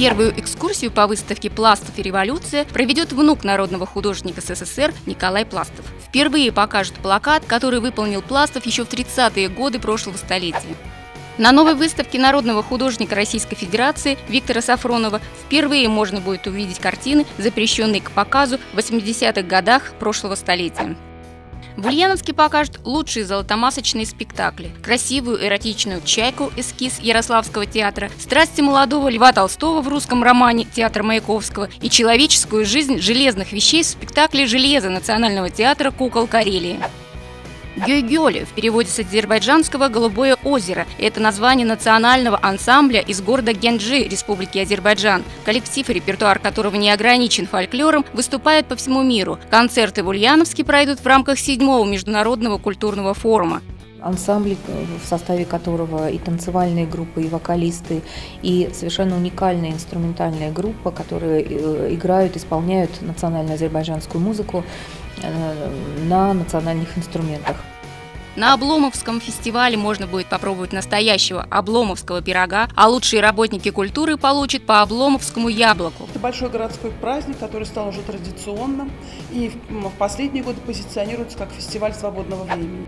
Первую экскурсию по выставке «Пластов и революция» проведет внук народного художника СССР Николай Пластов. Впервые покажет плакат, который выполнил Пластов еще в 30-е годы прошлого столетия. На новой выставке народного художника Российской Федерации Виктора Сафронова впервые можно будет увидеть картины, запрещенные к показу в 80-х годах прошлого столетия. В Ульяновске покажут лучшие золотомасочные спектакли. Красивую эротичную «Чайку» эскиз Ярославского театра, страсти молодого Льва Толстого в русском романе «Театр Маяковского» и человеческую жизнь железных вещей в спектакле «Железо» Национального театра «Кукол Карелии». Гёй-Гёли в переводе с азербайджанского «Голубое озеро». Это название национального ансамбля из города Генджи, Республики Азербайджан. Коллектив репертуар которого не ограничен фольклором, выступает по всему миру. Концерты в Ульяновске пройдут в рамках седьмого международного культурного форума ансамбль, в составе которого и танцевальные группы, и вокалисты, и совершенно уникальная инструментальная группа, которые э, играют, исполняют национальную азербайджанскую музыку э, на национальных инструментах. На Обломовском фестивале можно будет попробовать настоящего обломовского пирога, а лучшие работники культуры получат по обломовскому яблоку. Это большой городской праздник, который стал уже традиционным и в последние годы позиционируется как фестиваль свободного времени.